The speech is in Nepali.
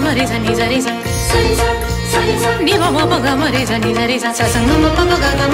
मरे जा नि जा रे जा नि म म प ग म रे जा नि जा रे म प